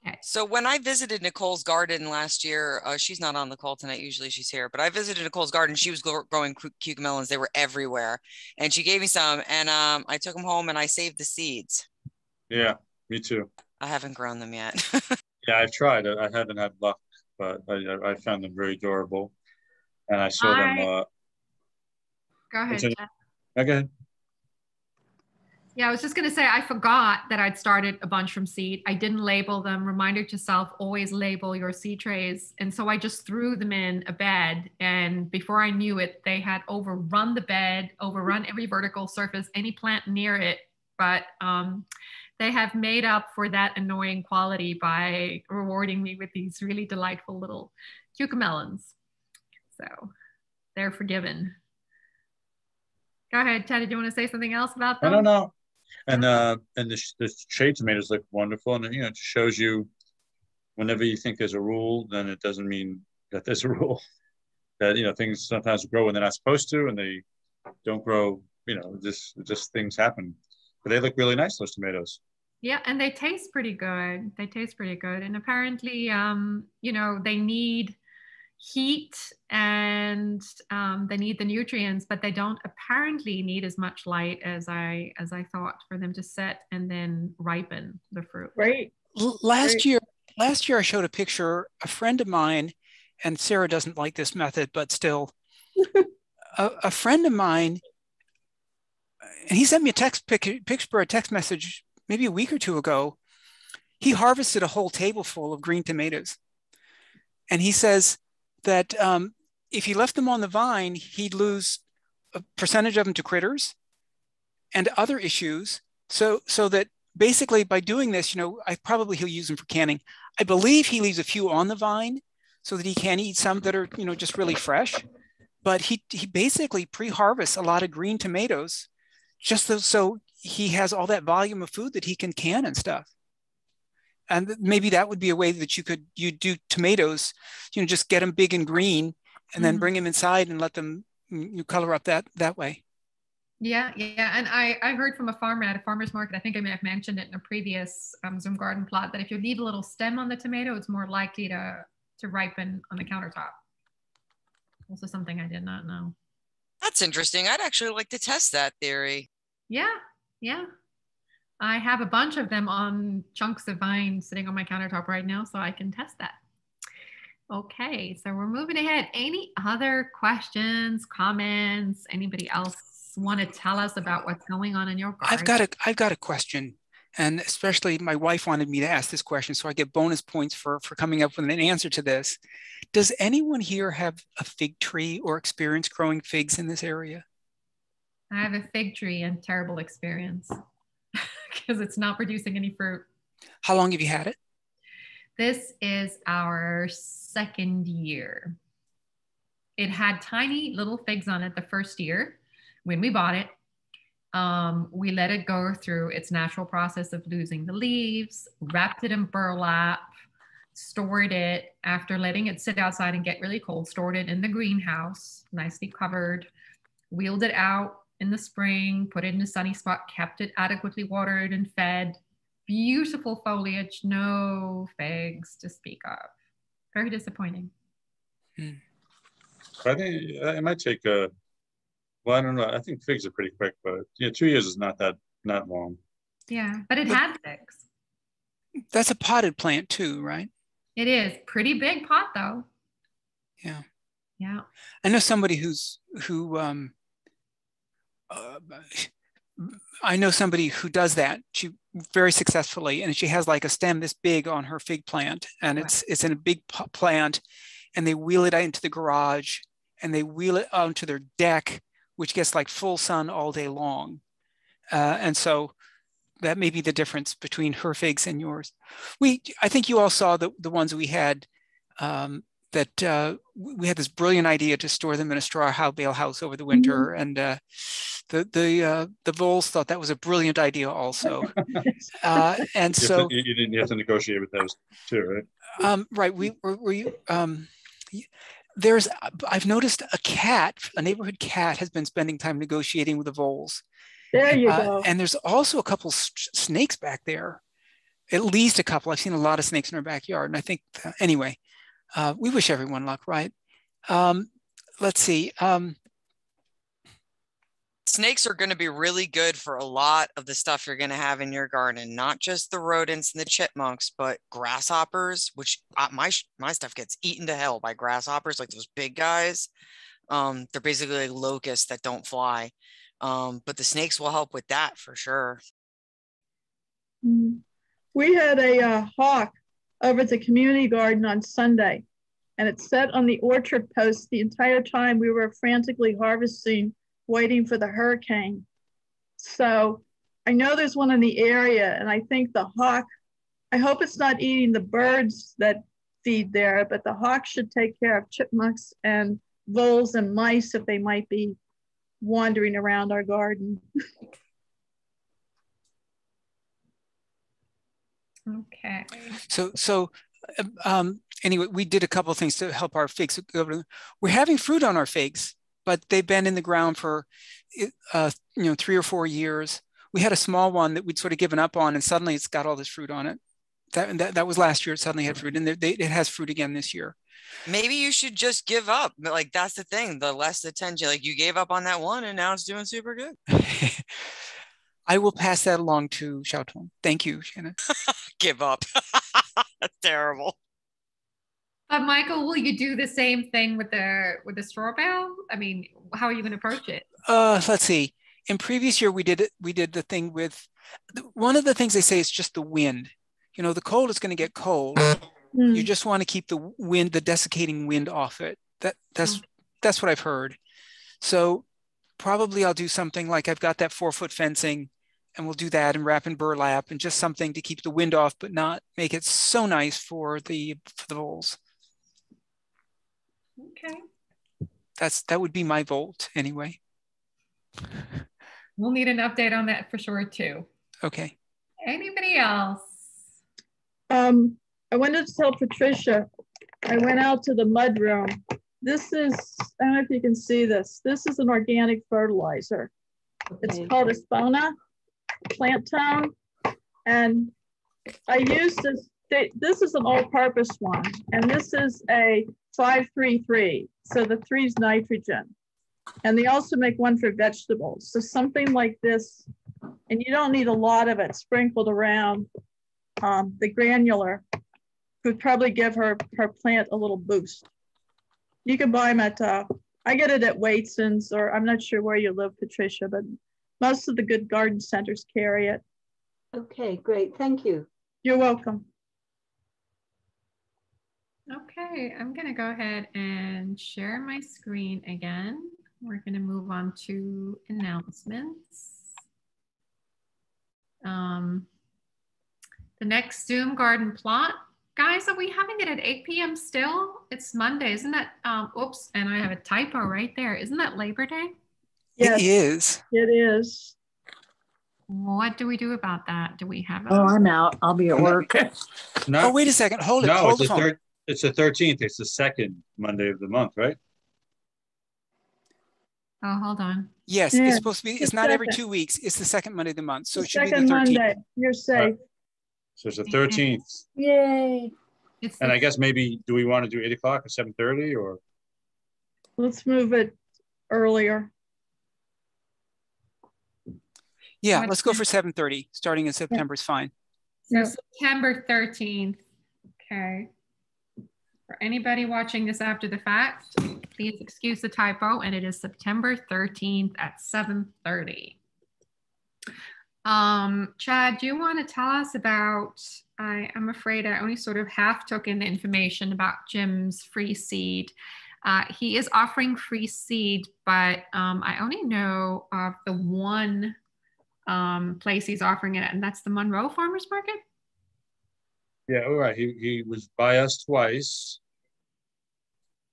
Okay. So when I visited Nicole's garden last year, uh, she's not on the call tonight. Usually she's here, but I visited Nicole's garden. She was growing cucamelons. They were everywhere, and she gave me some, and um, I took them home and I saved the seeds. Yeah, me too. I haven't grown them yet. yeah, I've tried. I haven't had luck, but I, I found them very durable, and I saw I... them. Uh, Go ahead. Okay. Yeah, I was just going to say, I forgot that I'd started a bunch from seed. I didn't label them. Reminder to self always label your seed trays. And so I just threw them in a bed. And before I knew it, they had overrun the bed, overrun every vertical surface, any plant near it. But um, they have made up for that annoying quality by rewarding me with these really delightful little cucamelons. So they're forgiven. Go ahead, Ted. Did you want to say something else about them? I don't know and uh and the, the shade tomatoes look wonderful. And you know it shows you whenever you think there's a rule then it doesn't mean that there's a rule. That you know things sometimes grow when they're not supposed to and they don't grow you know just just things happen. But they look really nice those tomatoes. Yeah and they taste pretty good. They taste pretty good. And apparently um you know they need heat and um, they need the nutrients but they don't apparently need as much light as i as i thought for them to set and then ripen the fruit. Right. Last right. year last year i showed a picture a friend of mine and sarah doesn't like this method but still a, a, friend of mine and he sent me a text picture a text message maybe a week or two ago. He harvested a whole table full of green tomatoes. And he says that um, if he left them on the vine, he'd lose a percentage of them to critters and other issues. So, so that basically by doing this, you know, I probably he'll use them for canning. I believe he leaves a few on the vine so that he can eat some that are, you know, just really fresh. But he, he basically pre-harvests a lot of green tomatoes just so, so he has all that volume of food that he can can and stuff and maybe that would be a way that you could you do tomatoes you know just get them big and green and then mm-hmm. bring them inside and let them you color up that that way. Yeah yeah and i i heard from a farmer at a farmer's market i think i may have mentioned it in a previous um, zoom garden plot that if you leave a little stem on the tomato it's more likely to to ripen on the countertop. Also something i did not know. That's interesting. I'd actually like to test that theory. Yeah yeah I have a bunch of them on chunks of vine sitting on my countertop right now, so I can test that. Okay, so we're moving ahead. Any other questions, comments? Anybody else want to tell us about what's going on in your garden? I've got a I've got a question, and especially my wife wanted me to ask this question, so I get bonus points for for coming up with an answer to this. Does anyone here have a fig tree or experience growing figs in this area? I have a fig tree and terrible experience because it's not producing any fruit. How long have you had it? This is our second year. it had tiny little figs on it the first year when we bought it. Um, we let it go through its natural process of losing the leaves, wrapped it in burlap, stored it after letting it sit outside and get really cold, stored it in the greenhouse, nicely covered, wheeled it out in the spring, put it in a sunny spot, kept it adequately watered and fed. Beautiful foliage, no figs to speak of. Very disappointing. Hmm. I think it might take a, well, I don't know. I think figs are pretty quick, but yeah, two years is not that, not long. Yeah, but it had figs. That's a potted plant too, right? It is pretty big pot though. Yeah. Yeah. I know somebody who's who um uh, I know somebody who does that. She very successfully, and she has like a stem this big on her fig plant, and wow. it's it's in a big plant, and they wheel it out into the garage, and they wheel it onto their deck, which gets like full sun all day long, uh, and so that may be the difference between her figs and yours. We, I think you all saw the, the ones we had um, that uh, we had this brilliant idea to store them in a straw how bale house over the winter. Mm-hmm. And uh, the, the, uh, the voles thought that was a brilliant idea also. Uh, and you so- to, You didn't have to negotiate with those too, right? Um, right, we were, we, um, there's, I've noticed a cat, a neighborhood cat has been spending time negotiating with the voles. There you uh, go. And there's also a couple snakes back there, at least a couple. I've seen a lot of snakes in our backyard. And I think, uh, anyway, uh, we wish everyone luck, right? Um, let's see. Um, Snakes are going to be really good for a lot of the stuff you're going to have in your garden, not just the rodents and the chipmunks, but grasshoppers, which uh, my my stuff gets eaten to hell by grasshoppers, like those big guys. Um, they're basically like locusts that don't fly. Um, but the snakes will help with that for sure. Mm-hmm. We had a uh, hawk over at the community garden on Sunday, and it sat on the orchard post the entire time we were frantically harvesting, waiting for the hurricane. So I know there's one in the area, and I think the hawk, I hope it's not eating the birds that feed there, but the hawk should take care of chipmunks and voles and mice if they might be wandering around our garden. okay. So, so um, anyway, we did a couple of things to help our figs. We're having fruit on our figs, but they've been in the ground for, uh, you know, three or four years. We had a small one that we'd sort of given up on, and suddenly it's got all this fruit on it. That, that, that was last year. It suddenly had fruit, and they, it has fruit again this year maybe you should just give up. But like that's the thing, the less attention, like you gave up on that one and now it's doing super good. I will pass that along to Xiaotong. Thank you, Shannon. give up. that's terrible. Uh, Michael, will you do the same thing with the with the straw bale? I mean, how are you going to approach it? Uh, let's see. In previous year, we did it. We did the thing with one of the things they say is just the wind. You know, the cold is going to get cold, Mm. You just want to keep the wind, the desiccating wind off it. That that's mm. that's what I've heard. So probably I'll do something like I've got that four foot fencing and we'll do that and wrap in burlap and just something to keep the wind off, but not make it so nice for the for the voles. Okay. That's that would be my volt anyway. We'll need an update on that for sure too. Okay. Anybody else? Um, I wanted to tell Patricia, I went out to the mud room. This is, I don't know if you can see this. This is an organic fertilizer. Okay. It's called Espona plant tone. And I used this, this is an all-purpose one. And this is a 533. So the three is nitrogen. And they also make one for vegetables. So something like this, and you don't need a lot of it sprinkled around um, the granular would probably give her her plant a little boost. You can buy them at, uh, I get it at Waitson's, or I'm not sure where you live, Patricia, but most of the good garden centers carry it. Okay, great. Thank you. You're welcome. Okay, I'm going to go ahead and share my screen again. We're going to move on to announcements. Um, the next Zoom garden plot Guys, are we having it at 8 p.m. still? It's Monday, isn't that? Um, oops, and I have a typo right there. Isn't that Labor Day? Yes, it is. It is. What do we do about that? Do we have? A- oh, I'm out. I'll be at work. no, oh, wait a second. Hold it. No, Hold it's, the thir- it's the 13th. It's the second Monday of the month, right? Oh, hold on. Yes, yeah, it's supposed to be. It's, not second. every two weeks. It's the second Monday of the month, so the it should be the 13th. Monday. You're safe. So it's the 13th. Yay! It's and I guess maybe do we want to do eight o'clock or 7:30 or? Let's move it earlier. Yeah, let's go for 7.30. Starting in September is fine. So September 13th. Okay. For anybody watching this after the fact, please excuse the typo, and it is September 13th at 7.30. Um, Chad, do you want to tell us about, I, I'm afraid I only sort of half took in the information about Jim's free seed. Uh, he is offering free seed, but um, I only know of the one um, place he's offering it at, and that's the Monroe Farmers Market. Yeah, all right. He, he was by us twice.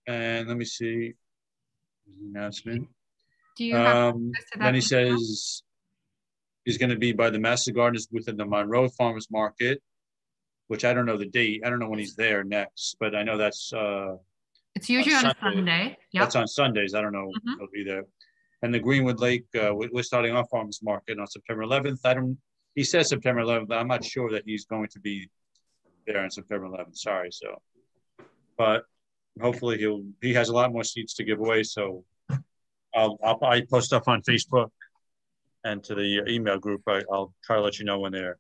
And let me see announcement. Do you have um, then he says he's going to be by the Master Gardeners within the Monroe Farmers Market, which I don't know the date. I don't know when he's there next, but I know that's uh it's usually on, on Sunday. Sunday. Yep. That's on Sundays. I don't know. Mm-hmm. He'll be there and the Greenwood Lake. Uh, we're starting our farmers market on September 11th. I don't. He says September 11th, but I'm not sure that he's going to be there on September 11th. Sorry. So, but hopefully he'll. He has a lot more seats to give away. So, I'll, I'll I post stuff on Facebook and to the email group. I, will try to let you know when they're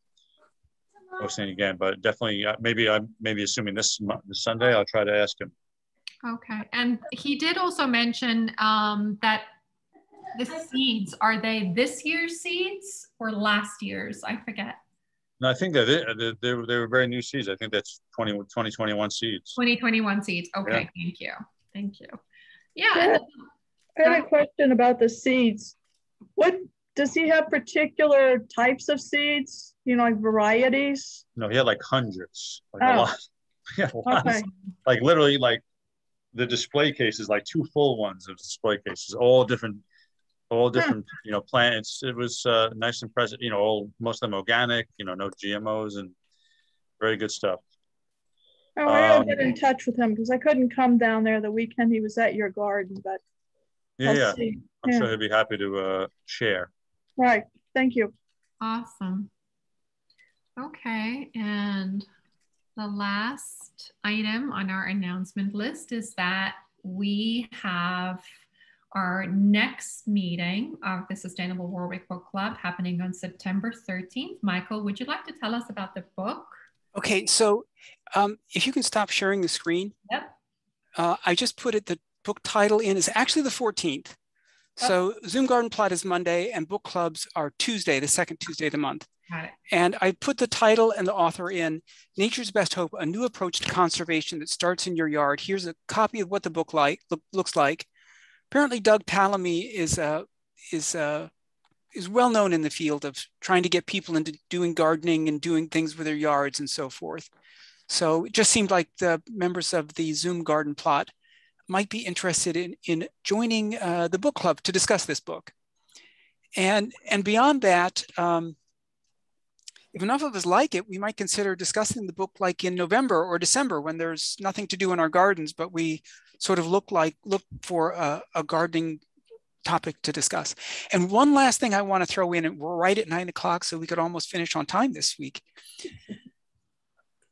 posting again. But definitely, uh, maybe I'm maybe assuming this this Sunday. I'll try to ask him. Okay, and he did also mention um, that the seeds are they this year's seeds or last year's? I forget. No, I think that it, uh, they, they were very new seeds. I think that's 20, 2021 seeds. 2021 seeds. Okay, yeah. thank you. Thank you. Yeah. I had, I had a question about the seeds. What does he have particular types of seeds? You know, like varieties? No, he had like hundreds. Like oh. a lot. Yeah, okay. Like literally like the display cases, like two full ones of display cases, all different all different you know plants. It was uh, nice and present you know all most of them organic you know no gmos and very good stuff. Oh i'll um, get in touch with him because i couldn't come down there the weekend he was at your garden but yeah, yeah. i'm yeah. sure he'd be happy to uh, share. Right. Thank you. Awesome. Okay and the last item on our announcement list is that we have our next meeting of the Sustainable Warwick Book Club happening on September 13th. Michael, would you like to tell us about the book? Okay, so um, if you can stop sharing the screen. Yep. Uh, I just put it, the book title in is actually the 14th. So oh. Zoom Garden Plot is Monday and book clubs are Tuesday, the second Tuesday of the month. And I put the title and the author in Nature's Best Hope, a new approach to conservation that starts in your yard. Here's a copy of what the book like look, looks like apparently Doug Tallamy is uh, is uh, is well known in the field of trying to get people into doing gardening and doing things with their yards and so forth. So it just seemed like the members of the Zoom garden plot might be interested in, in joining uh, the book club to discuss this book. And, and beyond that, um, if enough of us like it, we might consider discussing the book like in November or December when there's nothing to do in our gardens, but we sort of look like look for a, a gardening topic to discuss. And one last thing I want to throw in, and we're right at nine o'clock, so we could almost finish on time this week.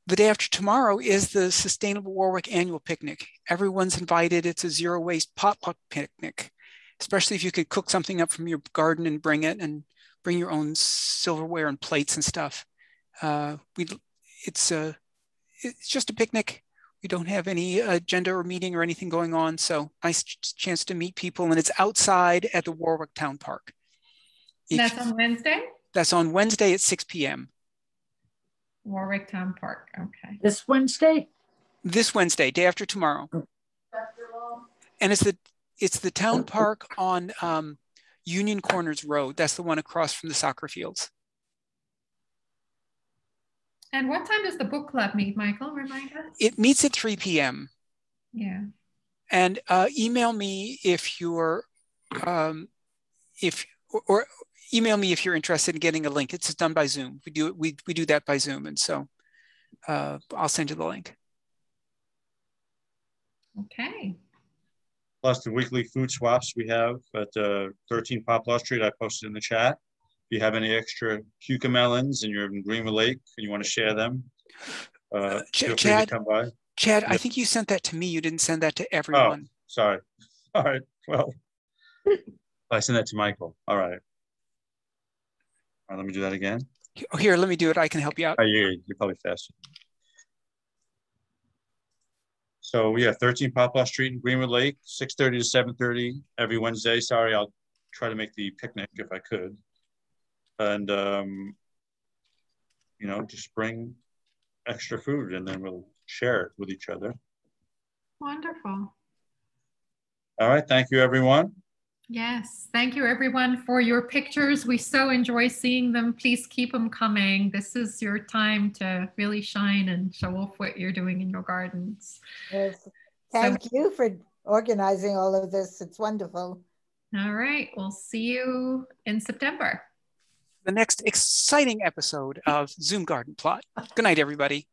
The day after tomorrow is the Sustainable Warwick Annual Picnic. Everyone's invited. It's a zero waste potluck picnic, especially if you could cook something up from your garden and bring it and bring your own silverware and plates and stuff. Uh, we, it's a, it's just a picnic we don't have any agenda or meeting or anything going on. So nice chance to meet people. And it's outside at the Warwick Town Park. That's on Wednesday? That's on Wednesday at 6 p.m. Warwick Town Park. Okay. This Wednesday? This Wednesday, day after tomorrow. And it's the it's the town park on um, Union Corners Road. That's the one across from the soccer fields. And what time does the book club meet, Michael? Remind us. It meets at 3 p.m. Yeah. And uh, email me if you're, um, if or email me if you're interested in getting a link. It's done by Zoom. We do we we do that by Zoom, and so uh, I'll send you the link. Okay. Plus the weekly food swaps we have at uh, 13 Poplar Street. I posted in the chat. If you have any extra cucamelons and you're in Greenwood Lake and you want to share them, uh, uh Ch Chad, come by. Chad, yep. I think you sent that to me. You didn't send that to oh, everyone. Oh, sorry. All right. Well, I sent that to Michael. All right. All right, let me do that again. Oh, here, let me do it. I can help you out. Oh, you're, you're probably faster. So yeah, 13 Poplar Street in Greenwood Lake, 6.30 to 7.30 every Wednesday. Sorry, I'll try to make the picnic if I could. And, um, you know, just bring extra food and then we'll share it with each other. Wonderful. All right, thank you, everyone. Yes, thank you everyone for your pictures. We so enjoy seeing them. Please keep them coming. This is your time to really shine and show off what you're doing in your gardens. Yes. Thank so, you for organizing all of this. It's wonderful. All right, we'll see you in September. The next exciting episode of Zoom Garden Plot. Good night, everybody.